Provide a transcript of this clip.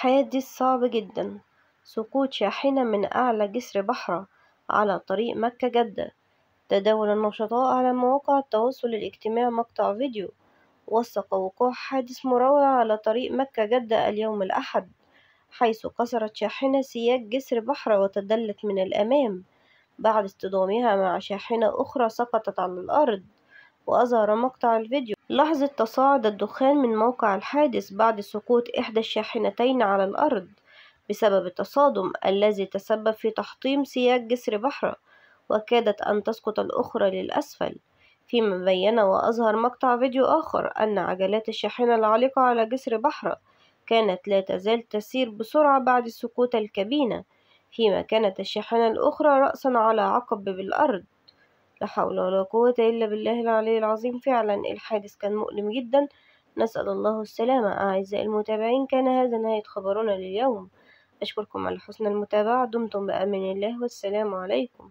حادث صعب جدا. سقوط شاحنة من أعلى جسر بحرة على طريق مكة جدة. تداول النشطاء على مواقع التواصل الاجتماعي مقطع فيديو. وثق وقوع حادث مروع على طريق مكة جدة اليوم الأحد حيث كسرت شاحنة سياج جسر بحرة وتدلت من الأمام. بعد اصطدامها مع شاحنة أخرى سقطت على الأرض. وأظهر مقطع الفيديو. لحظة تصاعد الدخان من موقع الحادث بعد سقوط إحدى الشاحنتين على الأرض بسبب التصادم الذي تسبب في تحطيم سياج جسر بحرة وكادت أن تسقط الأخرى للأسفل. فيما بين وأظهر مقطع فيديو آخر أن عجلات الشاحنة العالقة على جسر بحرة كانت لا تزال تسير بسرعة بعد سقوط الكابينة فيما كانت الشاحنة الأخرى رأسا على عقب بالأرض. لا حول ولا قوة إلا بالله العلي العظيم. فعلا الحادث كان مؤلم جدا. نسأل الله السلامة. أعزائي المتابعين كان هذا نهاية خبرنا لليوم. أشكركم على حسن المتابعة. دمتم بأمان الله والسلام عليكم.